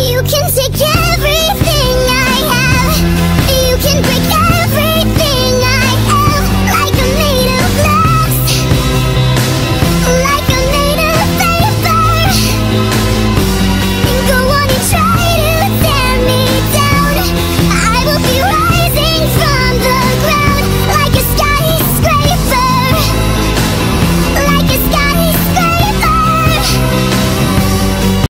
You can